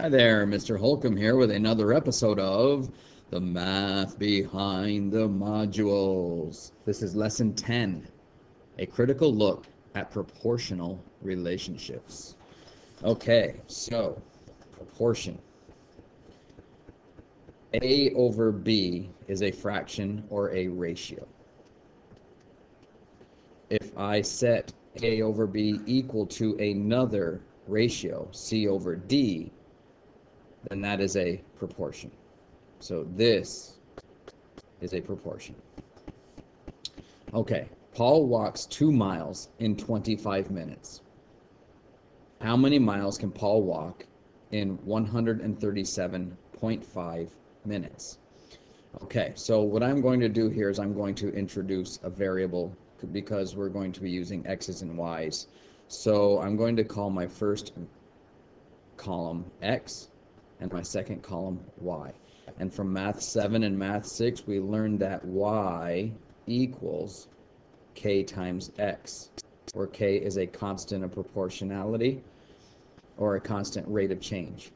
Hi there, Mr. Holcomb here with another episode of The Math Behind the Modules. This is lesson 10 a critical look at proportional relationships. Okay, so proportion. A over B is a fraction or a ratio. If I set A over B equal to another ratio, C over D, then that is a proportion. So this is a proportion. Okay, Paul walks two miles in 25 minutes. How many miles can Paul walk in 137.5 minutes? Okay, so what I'm going to do here is I'm going to introduce a variable because we're going to be using x's and y's. So I'm going to call my first column x and my second column y. And from math 7 and math 6, we learned that y equals k times x, where k is a constant of proportionality or a constant rate of change.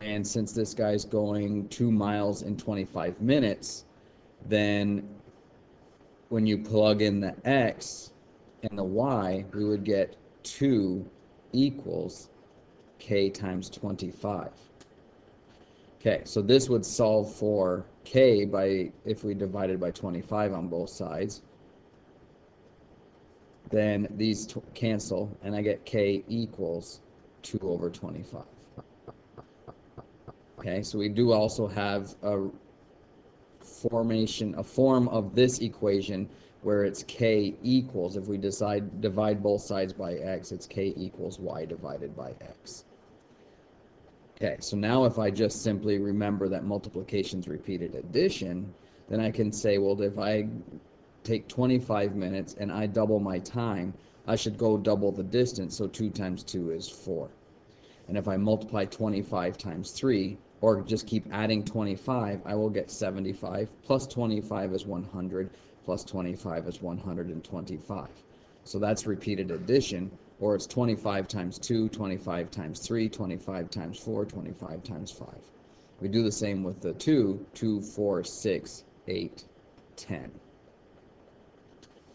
And since this guy's going 2 miles in 25 minutes, then when you plug in the x and the y, we would get 2 equals k times 25. Okay, so this would solve for k by, if we divided by 25 on both sides. Then these cancel, and I get k equals 2 over 25. Okay, so we do also have a formation, a form of this equation where it's k equals, if we decide divide both sides by x, it's k equals y divided by x. Okay, so now if I just simply remember that multiplication is repeated addition, then I can say, well, if I take 25 minutes and I double my time, I should go double the distance, so 2 times 2 is 4. And if I multiply 25 times 3, or just keep adding 25, I will get 75, plus 25 is 100, plus 25 is 125. So that's repeated addition, or it's 25 times 2, 25 times 3, 25 times 4, 25 times 5. We do the same with the 2, 2, 4, 6, 8, 10.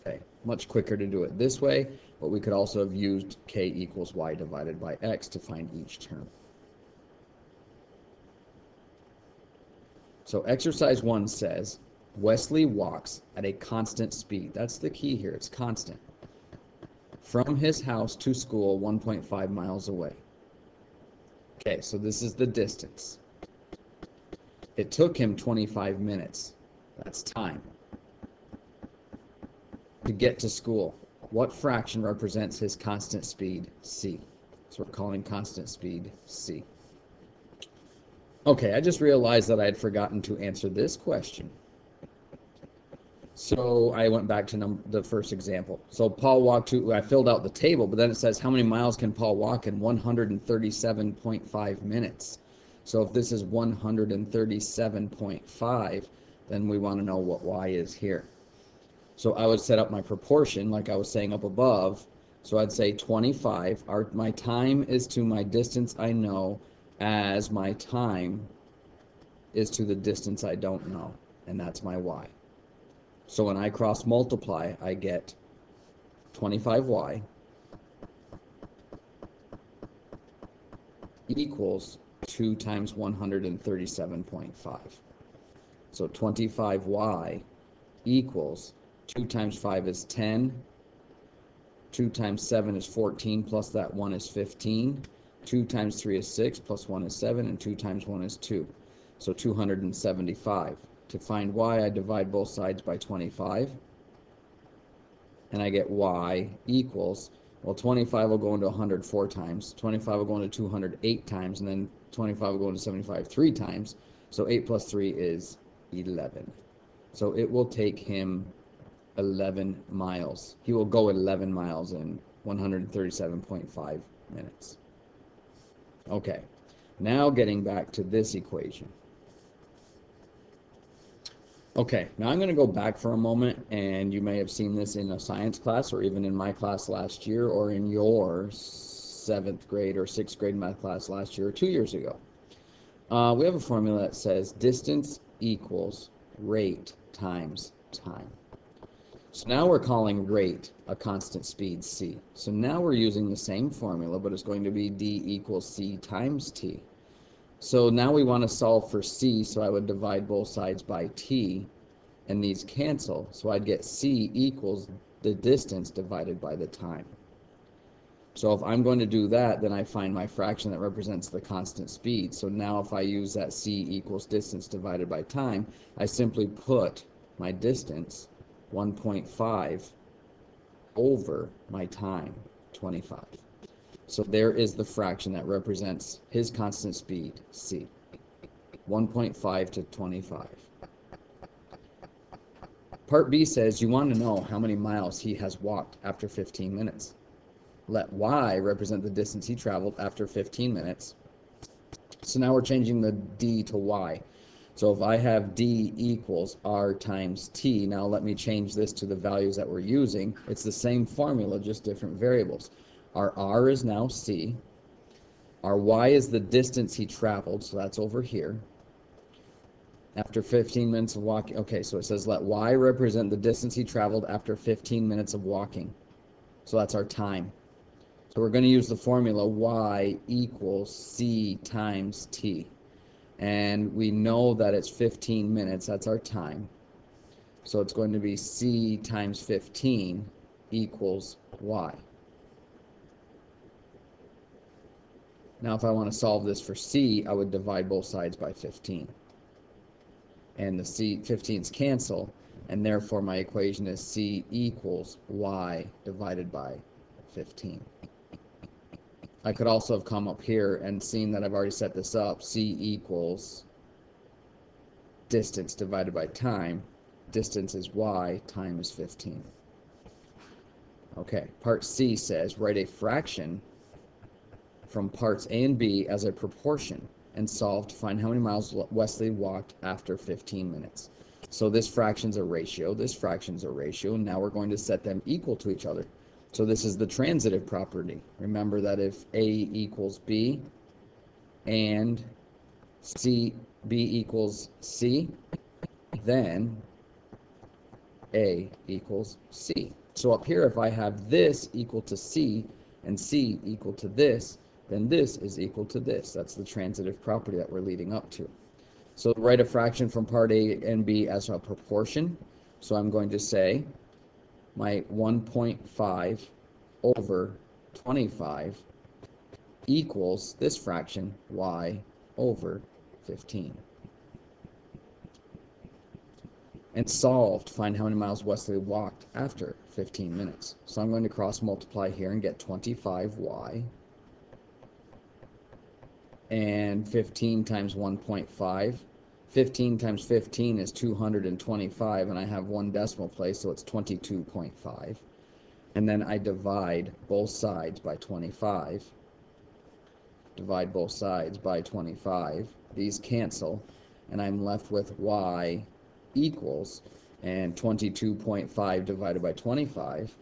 Okay, much quicker to do it this way, but we could also have used k equals y divided by x to find each term. So exercise 1 says, Wesley walks at a constant speed. That's the key here, it's constant from his house to school 1.5 miles away. Okay, so this is the distance. It took him 25 minutes. That's time. To get to school. What fraction represents his constant speed? C. So we're calling constant speed C. Okay, I just realized that I had forgotten to answer this question. So I went back to the first example. So Paul walked to, I filled out the table, but then it says how many miles can Paul walk in 137.5 minutes. So if this is 137.5, then we want to know what y is here. So I would set up my proportion like I was saying up above. So I'd say 25. Our, my time is to my distance I know as my time is to the distance I don't know. And that's my y. So when I cross multiply, I get 25y equals 2 times 137.5. So 25y equals 2 times 5 is 10, 2 times 7 is 14, plus that 1 is 15, 2 times 3 is 6, plus 1 is 7, and 2 times 1 is 2. So 275. To find y, I divide both sides by 25. And I get y equals, well, 25 will go into 104 times, 25 will go into 208 times, and then 25 will go into 75 three times. So 8 plus 3 is 11. So it will take him 11 miles. He will go 11 miles in 137.5 minutes. Okay, now getting back to this equation. Okay, now I'm going to go back for a moment, and you may have seen this in a science class or even in my class last year or in your seventh grade or sixth grade math class last year or two years ago. Uh, we have a formula that says distance equals rate times time. So now we're calling rate a constant speed c. So now we're using the same formula, but it's going to be d equals c times t. So now we want to solve for c, so I would divide both sides by t, and these cancel. So I'd get c equals the distance divided by the time. So if I'm going to do that, then I find my fraction that represents the constant speed. So now if I use that c equals distance divided by time, I simply put my distance 1.5 over my time, 25. So there is the fraction that represents his constant speed, c. 1.5 to 25. Part B says you want to know how many miles he has walked after 15 minutes. Let y represent the distance he traveled after 15 minutes. So now we're changing the d to y. So if I have d equals r times t, now let me change this to the values that we're using. It's the same formula, just different variables. Our r is now c. Our y is the distance he traveled, so that's over here. After 15 minutes of walking, okay, so it says let y represent the distance he traveled after 15 minutes of walking. So that's our time. So we're going to use the formula y equals c times t and we know that it's 15 minutes, that's our time. So it's going to be c times 15 equals y. Now if I want to solve this for c, I would divide both sides by 15. And the c 15's cancel, and therefore my equation is c equals y divided by 15. I could also have come up here and seen that I've already set this up. C equals distance divided by time. Distance is y, time is 15. Okay, part C says write a fraction from parts A and B as a proportion and solve to find how many miles Wesley walked after 15 minutes. So this fraction's a ratio, this fraction's a ratio, and now we're going to set them equal to each other. So this is the transitive property. Remember that if A equals B and C B equals C, then A equals C. So up here, if I have this equal to C and C equal to this, then this is equal to this. That's the transitive property that we're leading up to. So write a fraction from part A and B as a proportion. So I'm going to say my 1.5 over 25 equals this fraction y over 15. And solve to find how many miles Wesley walked after 15 minutes. So I'm going to cross multiply here and get 25y. And 15 times 1.5 15 times 15 is 225, and I have one decimal place, so it's 22.5. And then I divide both sides by 25. Divide both sides by 25. These cancel, and I'm left with y equals, and 22.5 divided by 25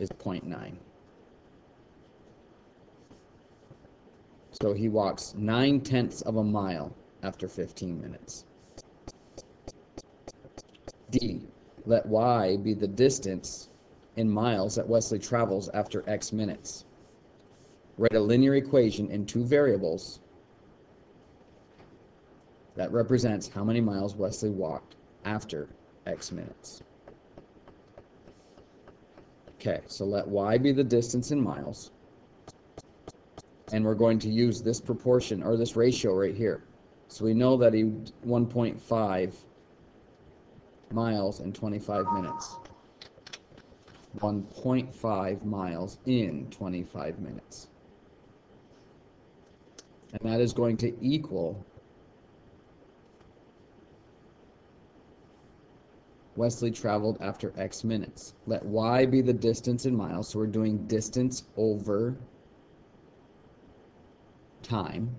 is 0.9. So he walks nine tenths of a mile after 15 minutes. D. Let y be the distance in miles that Wesley travels after x minutes. Write a linear equation in two variables that represents how many miles Wesley walked after x minutes. Okay, so let y be the distance in miles and we're going to use this proportion or this ratio right here. So we know that he 1.5 miles in 25 minutes. 1.5 miles in 25 minutes. And that is going to equal Wesley traveled after X minutes. Let Y be the distance in miles. So we're doing distance over time.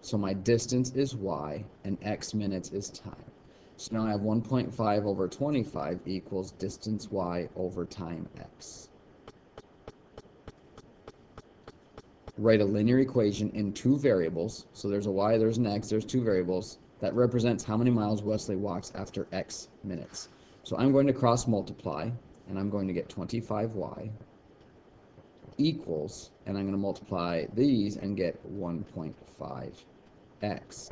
So my distance is y and x minutes is time. So now I have 1.5 over 25 equals distance y over time x. Write a linear equation in two variables. So there's a y, there's an x, there's two variables. That represents how many miles Wesley walks after x minutes. So I'm going to cross multiply, and I'm going to get 25y equals, and I'm going to multiply these and get 1.5x.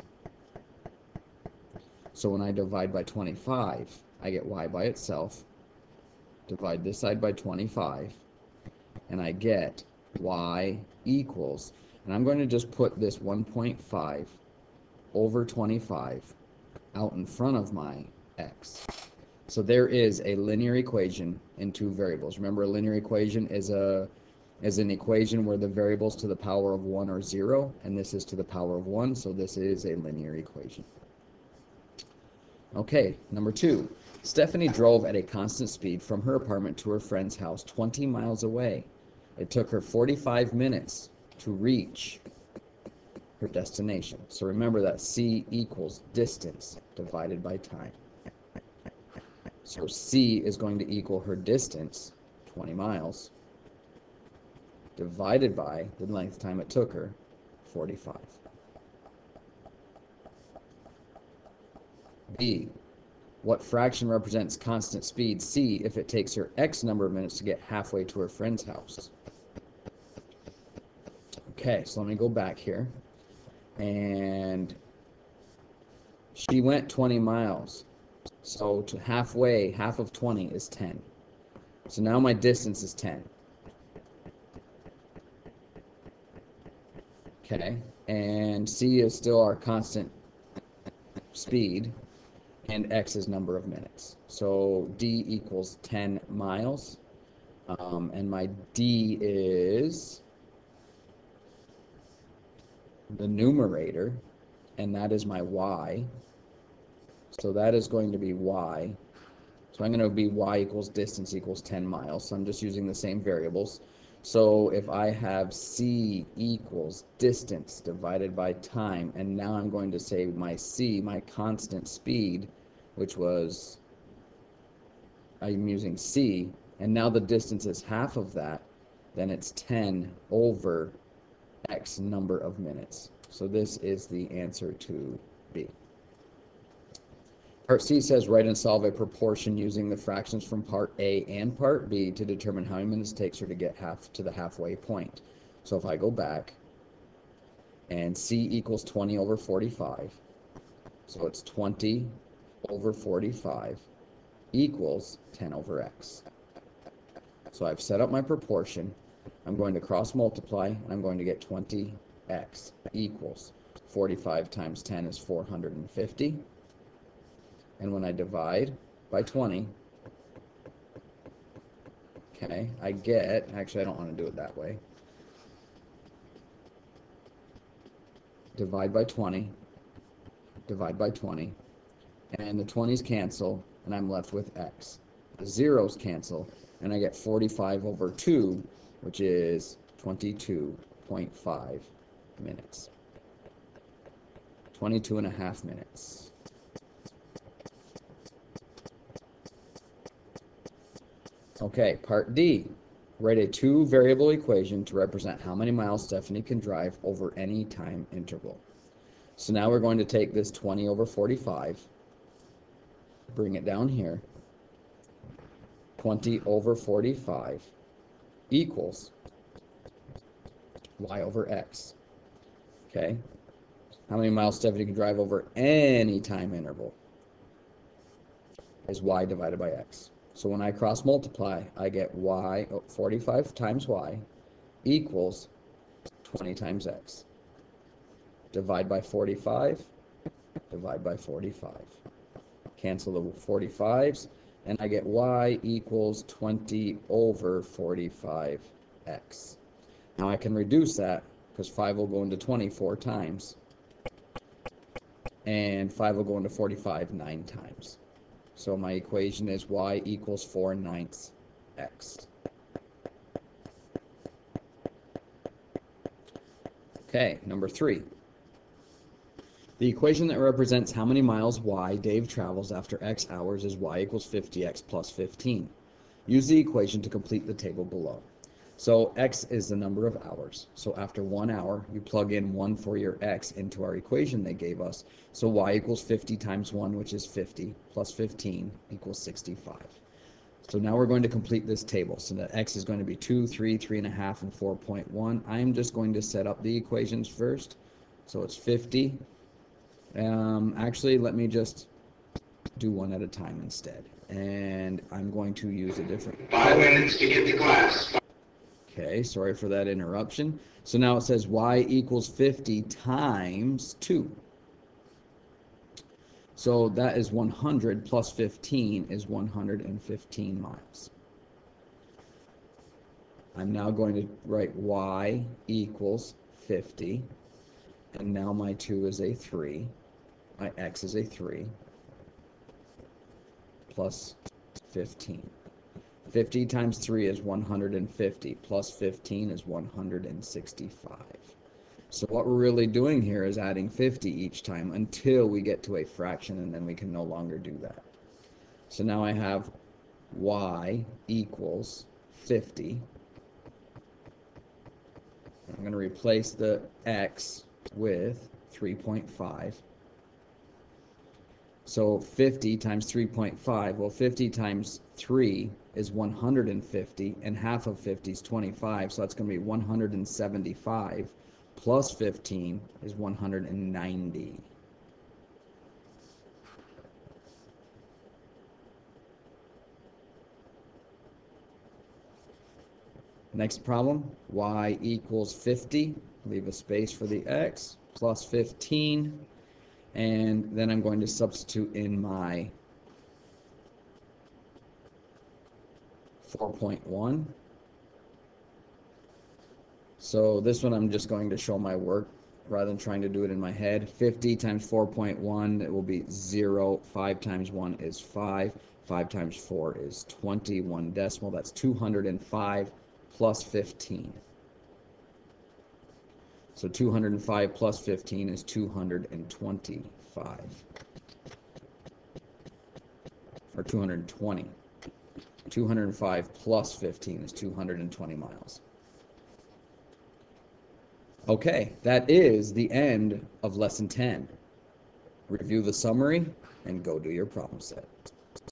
So when I divide by 25, I get y by itself. Divide this side by 25, and I get y equals, and I'm going to just put this 1.5 over 25 out in front of my x. So there is a linear equation in two variables. Remember, a linear equation is a is an equation where the variables to the power of 1 are 0, and this is to the power of 1, so this is a linear equation. Okay, number two. Stephanie drove at a constant speed from her apartment to her friend's house 20 miles away. It took her 45 minutes to reach her destination. So remember that c equals distance divided by time. So c is going to equal her distance, 20 miles, divided by the length of time it took her, 45. B. What fraction represents constant speed c if it takes her x number of minutes to get halfway to her friend's house? Okay, so let me go back here. And she went 20 miles. So to halfway, half of 20 is 10. So now my distance is 10. Okay, and c is still our constant speed, and x is number of minutes. So d equals 10 miles, um, and my d is the numerator, and that is my y. So that is going to be y. So I'm going to be y equals distance equals 10 miles. So I'm just using the same variables. So if I have c equals distance divided by time, and now I'm going to say my c, my constant speed, which was, I'm using c, and now the distance is half of that, then it's 10 over x number of minutes. So this is the answer to B. Part C says write and solve a proportion using the fractions from part A and part B to determine how many minutes it takes her to get half to the halfway point. So if I go back and C equals 20 over 45, so it's 20 over 45 equals 10 over x. So I've set up my proportion. I'm going to cross multiply, and I'm going to get 20x equals 45 times 10 is 450. And when I divide by 20, okay, I get, actually I don't want to do it that way. Divide by 20, divide by 20, and the 20s cancel, and I'm left with x. The zeros cancel, and I get 45 over 2, which is 22.5 minutes. 22 and a half minutes. Okay, part D. Write a two variable equation to represent how many miles Stephanie can drive over any time interval. So now we're going to take this 20 over 45, bring it down here. 20 over 45 equals y over x. Okay? How many miles Stephanie can drive over any time interval is y divided by x. So when I cross multiply, I get y, oh, 45 times y equals 20 times x. Divide by 45, divide by 45. Cancel the 45s, and I get y equals 20 over 45x. Now I can reduce that because 5 will go into 20 four times, and 5 will go into 45 nine times. So my equation is y equals 4 ninths x. Okay, number three. The equation that represents how many miles y Dave travels after x hours is y equals 50x plus 15. Use the equation to complete the table below. So x is the number of hours. So after one hour, you plug in 1 for your x into our equation they gave us. So y equals 50 times 1, which is 50, plus 15 equals 65. So now we're going to complete this table. So that x is going to be 2, 3, 3.5, and 4.1. I'm just going to set up the equations first. So it's 50. Um, actually, let me just do one at a time instead. And I'm going to use a different... Five minutes to get to class. Okay, sorry for that interruption. So now it says y equals 50 times 2. So that is 100 plus 15 is 115 miles. I'm now going to write y equals 50. And now my 2 is a 3. My x is a 3. Plus 15. 50 times 3 is 150, plus 15 is 165. So what we're really doing here is adding 50 each time until we get to a fraction, and then we can no longer do that. So now I have y equals 50. I'm going to replace the x with 3.5. So 50 times 3.5, well 50 times 3 is 150, and half of 50 is 25, so that's going to be 175, plus 15 is 190. Next problem, y equals 50, leave a space for the x, plus 15, and then I'm going to substitute in my 4.1. So this one I'm just going to show my work rather than trying to do it in my head. 50 times 4.1, it will be 0. 5 times 1 is 5. 5 times 4 is 20. 1 decimal, that's 205 plus 15. So 205 plus 15 is 225. Or 220. 205 plus 15 is 220 miles. Okay, that is the end of lesson 10. Review the summary and go do your problem set.